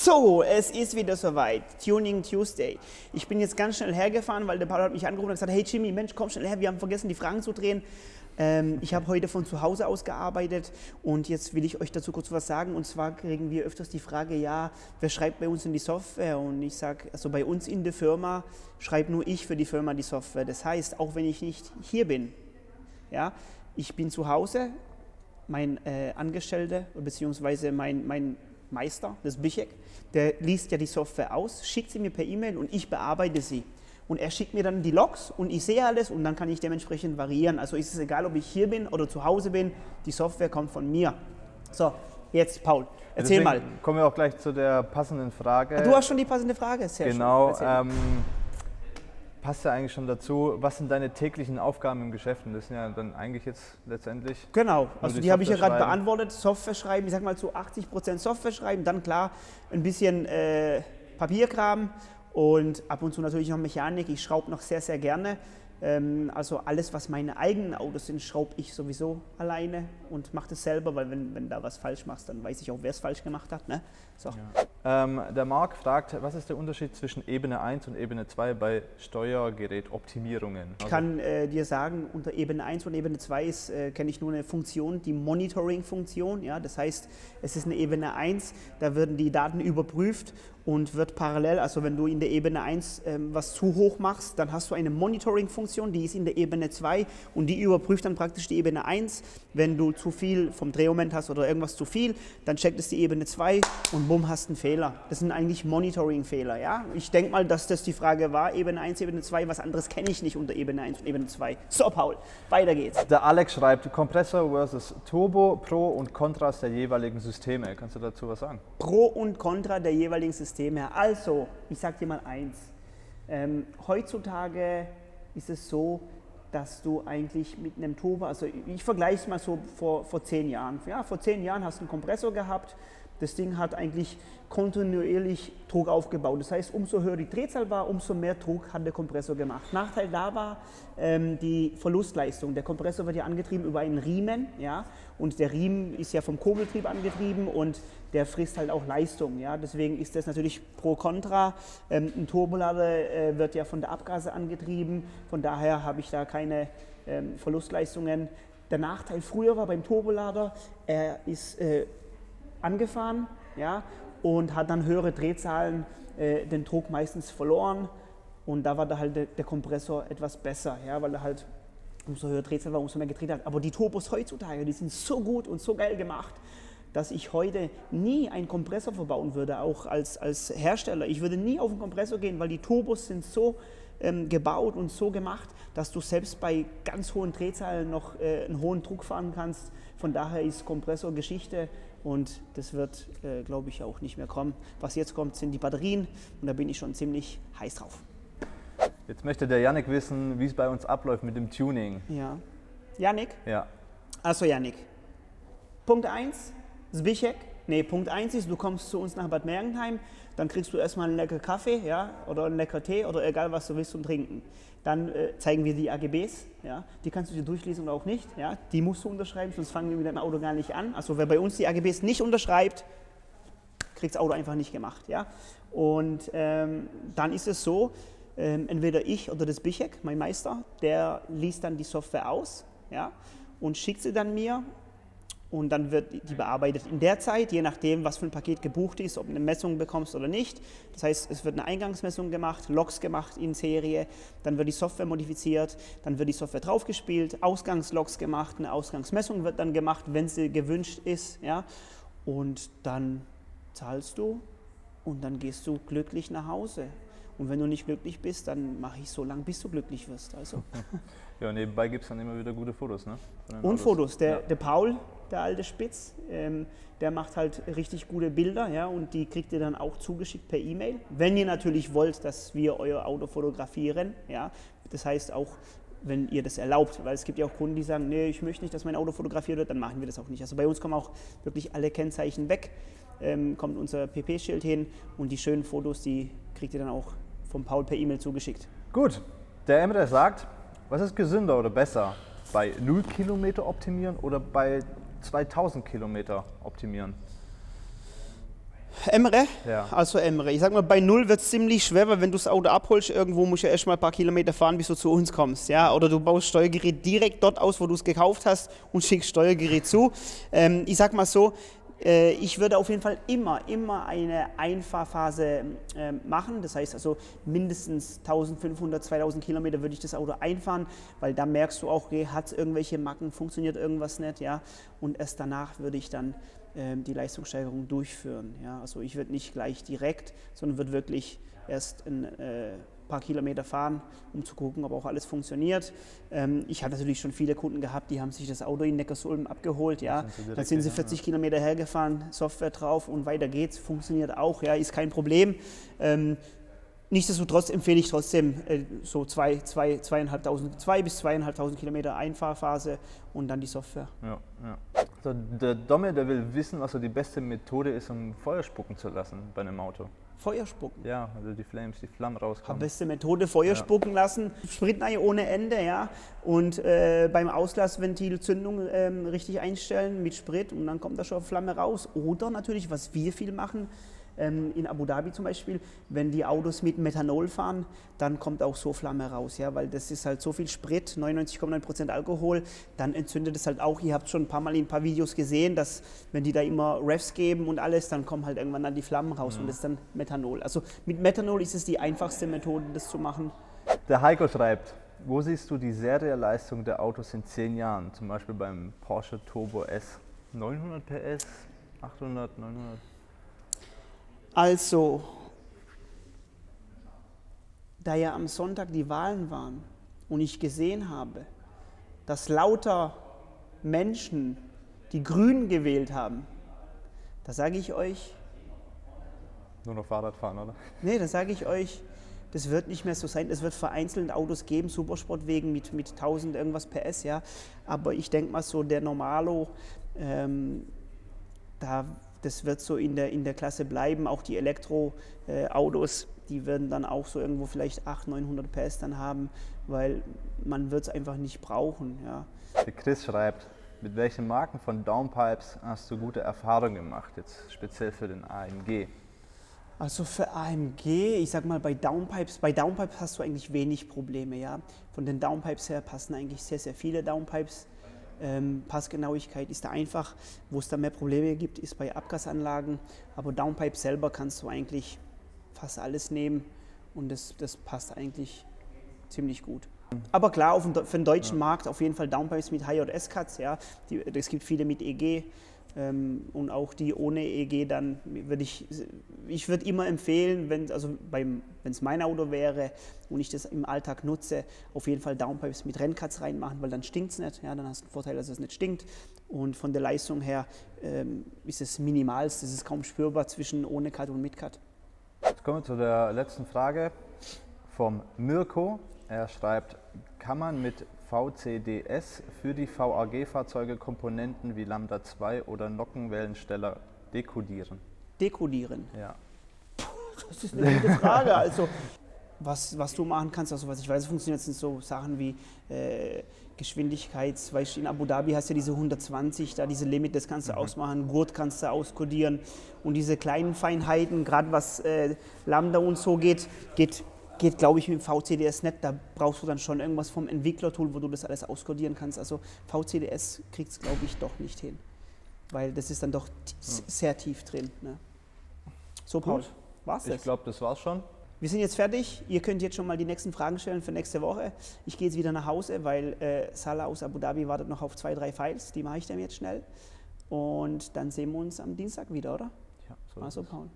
So, es ist wieder soweit. Tuning Tuesday. Ich bin jetzt ganz schnell hergefahren, weil der Paul hat mich angerufen und gesagt, hey Jimmy, Mensch, komm schnell her, wir haben vergessen, die Fragen zu drehen. Ähm, ich habe heute von zu Hause aus gearbeitet und jetzt will ich euch dazu kurz was sagen. Und zwar kriegen wir öfters die Frage, ja, wer schreibt bei uns in die Software? Und ich sage, also bei uns in der Firma schreibe nur ich für die Firma die Software. Das heißt, auch wenn ich nicht hier bin, ja, ich bin zu Hause, mein äh, Angestellter bzw. mein, mein Meister, das Bichek, der liest ja die Software aus, schickt sie mir per E-Mail und ich bearbeite sie. Und er schickt mir dann die Logs und ich sehe alles und dann kann ich dementsprechend variieren. Also ist es egal, ob ich hier bin oder zu Hause bin, die Software kommt von mir. So, jetzt Paul, erzähl Deswegen mal. Kommen wir auch gleich zu der passenden Frage. Du hast schon die passende Frage, sehr genau. schön. Erzähl. Passt ja eigentlich schon dazu. Was sind deine täglichen Aufgaben im Geschäft? Und das sind ja dann eigentlich jetzt letztendlich. Genau, also die die habe ich ja gerade beantwortet. Software schreiben, ich sag mal zu 80% Software schreiben, dann klar ein bisschen äh, Papierkram und ab und zu natürlich noch Mechanik. Ich schraube noch sehr, sehr gerne. Ähm, also alles, was meine eigenen Autos sind, schraube ich sowieso alleine und mache das selber, weil wenn, wenn da was falsch machst, dann weiß ich auch, wer es falsch gemacht hat. Ne? So. Ähm, der Marc fragt, was ist der Unterschied zwischen Ebene 1 und Ebene 2 bei Steuergerätoptimierungen? Ich kann äh, dir sagen, unter Ebene 1 und Ebene 2 ist, äh, kenne ich nur eine Funktion, die Monitoring-Funktion. Ja? Das heißt, es ist eine Ebene 1, da werden die Daten überprüft und wird parallel, also wenn du in der Ebene 1 ähm, was zu hoch machst, dann hast du eine Monitoring-Funktion, die ist in der Ebene 2 und die überprüft dann praktisch die Ebene 1. Wenn du zu viel vom Drehmoment hast oder irgendwas zu viel, dann checkt es die Ebene 2 und bumm, hast einen Fehler. Das sind eigentlich Monitoring-Fehler. Ja? Ich denke mal, dass das die Frage war, Ebene 1, Ebene 2, was anderes kenne ich nicht unter Ebene 1 und Ebene 2. So, Paul, weiter geht's. Der Alex schreibt Kompressor versus Turbo, Pro und Kontras der jeweiligen Systeme. Kannst du dazu was sagen? Pro und Contra der jeweiligen Systeme. Also, ich sage dir mal eins. Ähm, heutzutage ist es so, dass du eigentlich mit einem Turbo, also ich vergleiche es mal so vor, vor zehn Jahren. Ja, vor zehn Jahren hast du einen Kompressor gehabt. Das Ding hat eigentlich kontinuierlich Druck aufgebaut. Das heißt, umso höher die Drehzahl war, umso mehr Druck hat der Kompressor gemacht. Nachteil da war ähm, die Verlustleistung. Der Kompressor wird ja angetrieben über einen Riemen, ja, und der Riemen ist ja vom Kurbeltrieb angetrieben und der frisst halt auch Leistung, ja. Deswegen ist das natürlich pro kontra. Ähm, ein Turbolader äh, wird ja von der Abgase angetrieben, von daher habe ich da keine ähm, Verlustleistungen. Der Nachteil früher war beim Turbolader, er ist äh, angefahren ja, und hat dann höhere Drehzahlen, äh, den Druck meistens verloren. Und da war da halt der, der Kompressor etwas besser, ja, weil er halt umso höher Drehzahl war, umso mehr gedreht hat. Aber die Turbos heutzutage, die sind so gut und so geil gemacht, dass ich heute nie einen Kompressor verbauen würde, auch als, als Hersteller. Ich würde nie auf einen Kompressor gehen, weil die Turbos sind so ähm, gebaut und so gemacht, dass du selbst bei ganz hohen Drehzahlen noch äh, einen hohen Druck fahren kannst. Von daher ist Kompressor Geschichte und das wird, äh, glaube ich, auch nicht mehr kommen. Was jetzt kommt, sind die Batterien und da bin ich schon ziemlich heiß drauf. Jetzt möchte der Yannick wissen, wie es bei uns abläuft mit dem Tuning. Ja. Janik? Ja. Achso, Janik. Punkt 1, Zbichek. Nee, Punkt 1 ist, du kommst zu uns nach Bad Mergentheim, dann kriegst du erstmal einen lecker Kaffee ja, oder einen lecker Tee oder egal was du willst zum Trinken. Dann äh, zeigen wir die AGBs, ja, die kannst du dir durchlesen oder auch nicht. Ja, die musst du unterschreiben, sonst fangen wir mit deinem Auto gar nicht an. Also wer bei uns die AGBs nicht unterschreibt, kriegt das Auto einfach nicht gemacht. Ja? Und ähm, dann ist es so, ähm, entweder ich oder das Bichek, mein Meister, der liest dann die Software aus ja? und schickt sie dann mir und dann wird die bearbeitet in der Zeit, je nachdem, was für ein Paket gebucht ist, ob du eine Messung bekommst oder nicht. Das heißt, es wird eine Eingangsmessung gemacht, Logs gemacht in Serie, dann wird die Software modifiziert, dann wird die Software draufgespielt, Ausgangslogs gemacht, eine Ausgangsmessung wird dann gemacht, wenn sie gewünscht ist. Ja? Und dann zahlst du und dann gehst du glücklich nach Hause. Und wenn du nicht glücklich bist, dann mache ich so lange, bis du glücklich wirst. Also. Ja, nebenbei gibt es dann immer wieder gute Fotos, ne? Und Autos. Fotos. Der, Ja. der Paul, der alte Spitz, ähm, der macht halt richtig gute Bilder, ja, und die kriegt ihr dann auch zugeschickt per E-Mail. Wenn ihr natürlich wollt, dass wir euer Auto fotografieren, ja, das heißt auch, wenn ihr das erlaubt, weil es gibt ja auch Kunden, die sagen, nee, ich möchte nicht, dass mein Auto fotografiert wird, dann machen wir das auch nicht. Also bei uns kommen auch wirklich alle Kennzeichen weg, ähm, kommt unser PP-Schild hin und die schönen Fotos, die kriegt ihr dann auch vom Paul per E-Mail zugeschickt. Gut, der Emre sagt, was ist gesünder oder besser? Bei 0 Kilometer optimieren oder bei 2000 Kilometer optimieren? Emre? Ja. Also Emre. Ich sag mal, bei Null wird es ziemlich schwer, weil wenn du das Auto abholst, irgendwo musst du ja erstmal ein paar Kilometer fahren, bis du zu uns kommst. Ja? Oder du baust Steuergerät direkt dort aus, wo du es gekauft hast und schickst Steuergerät zu. Ähm, ich sag mal so, ich würde auf jeden Fall immer, immer eine Einfahrphase äh, machen. Das heißt also mindestens 1500, 2000 Kilometer würde ich das Auto einfahren, weil da merkst du auch, hat es irgendwelche Macken, funktioniert irgendwas nicht, ja. Und erst danach würde ich dann äh, die Leistungssteigerung durchführen. Ja. Also ich würde nicht gleich direkt, sondern würde wirklich erst ein äh, paar Kilometer fahren, um zu gucken, ob auch alles funktioniert. Ähm, ich habe natürlich schon viele Kunden gehabt, die haben sich das Auto in Neckarsulm abgeholt. Ja. Dann sind sie 40 Kilometer hergefahren, Software drauf und weiter geht's. Funktioniert auch, ja, ist kein Problem. Ähm, Nichtsdestotrotz empfehle ich trotzdem äh, so zwei, zwei, zweieinhalbtausend, zwei bis zweieinhalbtausend Kilometer Einfahrphase und dann die Software. Ja, ja. So, der Domme, der will wissen, was so die beste Methode ist, um Feuer spucken zu lassen bei einem Auto. Feuer spucken. Ja, also die Flames, die Flammen Die rauskommen. beste Methode, Feuer Ja. spucken lassen. Spritnei ohne Ende, ja. Und äh, beim Auslassventil Zündung ähm, richtig einstellen mit Sprit und dann kommt da schon Flamme raus. Oder natürlich, was wir viel machen, ähm, in Abu Dhabi zum Beispiel, wenn die Autos mit Methanol fahren, dann kommt auch so Flamme raus, ja, weil das ist halt so viel Sprit, 99,9% Alkohol, dann entzündet es halt auch. Ihr habt schon ein paar Mal in ein paar Videos gesehen, dass wenn die da immer Refs geben und alles, dann kommen halt irgendwann dann die Flammen raus und das ist dann Methanol. Also mit Methanol ist es die einfachste Methode, das zu machen. Der Heiko schreibt, wo siehst du die Serienleistung der Autos in 10 Jahren? Zum Beispiel beim Porsche Turbo S 900 PS, 800, 900? Also, da ja am Sonntag die Wahlen waren und ich gesehen habe, dass lauter Menschen die Grünen gewählt haben, da sage ich euch, Nur noch Fahrrad fahren, oder? nee, da sage ich euch, das wird nicht mehr so sein. Es wird vereinzelt Autos geben, Supersportwegen mit, mit 1000 irgendwas PS, ja. Aber ich denke mal so, der Normalo, ähm, da, das wird so in der, in der Klasse bleiben. Auch die Elektroautos, die werden dann auch so irgendwo vielleicht 800, 900 PS dann haben, weil man wird es einfach nicht brauchen, ja. Der Chris schreibt, mit welchen Marken von Downpipes hast du gute Erfahrungen gemacht, jetzt speziell für den AMG? Also für AMG, ich sag mal bei Downpipes, bei Downpipes hast du eigentlich wenig Probleme, ja. Von den Downpipes her passen eigentlich sehr, sehr viele Downpipes. Ähm, Passgenauigkeit ist da einfach. Wo es da mehr Probleme gibt, ist bei Abgasanlagen. Aber Downpipe selber kannst du eigentlich fast alles nehmen und das, das passt eigentlich ziemlich gut. Aber klar, auf dem, Deu- für den deutschen Markt auf jeden Fall Downpipes mit HJS-Cuts, ja. Die, es gibt viele mit EG und auch die ohne EG dann würde ich, ich würde immer empfehlen, wenn also es mein Auto wäre und ich das im Alltag nutze, auf jeden Fall Downpipes mit Renncuts reinmachen, weil dann stinkt es nicht, ja, dann hast du den Vorteil, dass es nicht stinkt und von der Leistung her ähm, ist es minimalst, es ist kaum spürbar zwischen ohne Cut und mit Cut. Jetzt kommen wir zu der letzten Frage vom Mirko. Er schreibt, kann man mit VCDS für die VAG-Fahrzeuge Komponenten wie Lambda 2 oder Nockenwellensteller dekodieren? Dekodieren. Ja. Das ist eine gute Frage. Also, was, was du machen kannst, also was ich weiß, funktioniert, sind so Sachen wie äh, Geschwindigkeits, weißt du, in Abu Dhabi hast du ja diese 120, da diese Limit, das kannst du ausmachen, Gurt kannst du auskodieren und diese kleinen Feinheiten, gerade was äh, Lambda und so geht, geht, geht glaube ich mit dem VCDS nicht, da brauchst du dann schon irgendwas vom Entwicklertool, wo du das alles auskodieren kannst. Also VCDS kriegt es glaube ich doch nicht hin, weil das ist dann doch sehr tief drin. Ne? So Paul, Gut. war's Ich das? glaube, das war's schon. Wir sind jetzt fertig. Ihr könnt jetzt schon mal die nächsten Fragen stellen für nächste Woche. Ich gehe jetzt wieder nach Hause, weil äh, Salah aus Abu Dhabi wartet noch auf zwei, drei Files. Die mache ich dann jetzt schnell. Und dann sehen wir uns am Dienstag wieder, oder? Ja, so Also. Paul.